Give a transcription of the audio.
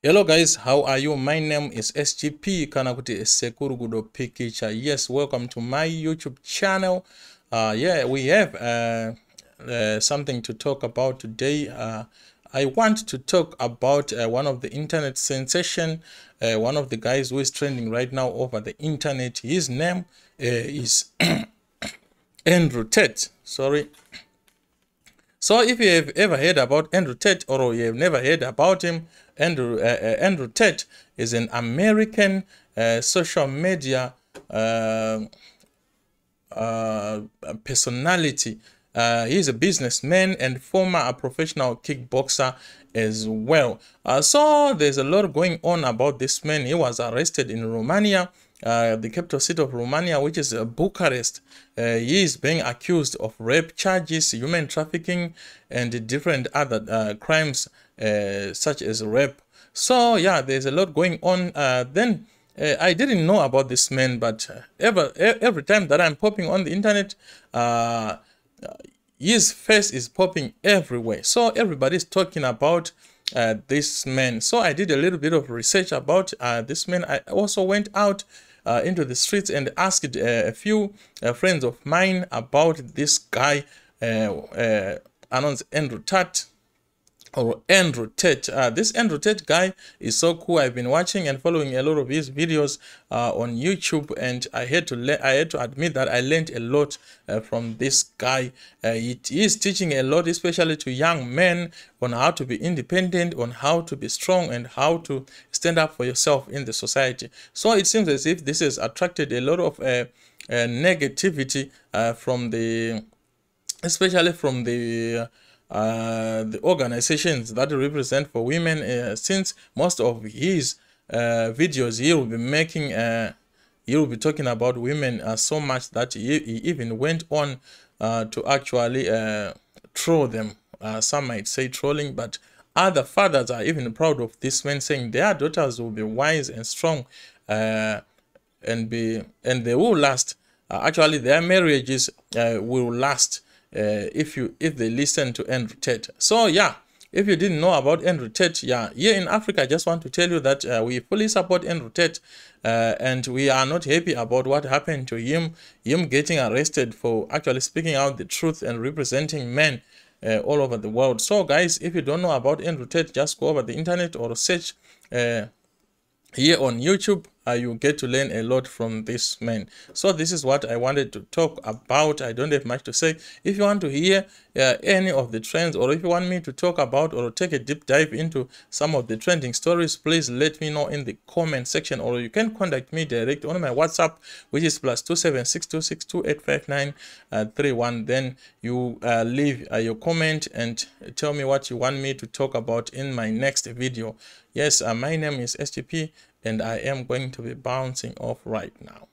hello guys how are you my name is sgp kana kuti sekurugudo picture yes welcome to my youtube channel uh yeah we have uh, uh something to talk about today uh I want to talk about uh, one of the internet sensation, uh, one of the guys who is trending right now over the internet. His name uh, is Andrew Tate. Sorry. So if you have ever heard about Andrew Tate or you have never heard about him, Andrew, uh, uh, Andrew Tate is an American uh, social media uh, uh, personality. He's a businessman and former a professional kickboxer as well. so there's a lot going on about this man. He was arrested in Romania uh, the capital city of Romania, which is uh, Bucharest. Uh, he is being accused of rape charges, human trafficking, and different other uh, crimes uh, such as rape. So yeah, there's a lot going on. then I didn't know about this man, but ever every time that I'm popping on the internet, his face is popping everywhere. So everybody's talking about this man. So I did a little bit of research about this man. I also went out uh, into the streets and asked uh, a few uh, friends of mine about this guy, uh, uh, announced Andrew Tate or Andrew Tate. Uh, this Andrew Tate guy is so cool. I've been watching and following a lot of his videos uh, on YouTube, and I had to I had to admit that I learned a lot uh, from this guy. Uh, he is teaching a lot, especially to young men, on how to be independent, on how to be strong, and how to stand up for yourself in the society. So it seems as if this has attracted a lot of uh, uh, negativity from the, especially from the uh, the organizations that represent for women uh, since most of his uh, videos he will be making uh, he will be talking about women uh, so much that he, he even went on uh, to actually uh, troll them. Some might say trolling but other fathers are even proud of this man saying their daughters will be wise and strong uh, and be and they will last. Actually their marriages will last uh, if you if they listen to Andrew Tate. So yeah, if you didn't know about Andrew Tate, yeah, here in Africa, I just want to tell you that uh, we fully support Andrew Tate, uh, and we are not happy about what happened to him, him getting arrested for actually speaking out the truth and representing men uh, all over the world. So guys, if you don't know about Andrew Tate, just go over the internet or search uh, here on YouTube uh, you get to learn a lot from this man. So this is what I wanted to talk about. I don't have much to say. If you want to hear uh, any of the trends or if you want me to talk about or take a deep dive into some of the trending stories, please let me know in the comment section or you can contact me direct on my WhatsApp, which is plus two seven six two six two eight five nine uh, three. Then you uh, leave uh, your comment and tell me what you want me to talk about in my next video. Yes, uh, my name is SGP and I am going to be bouncing off right now.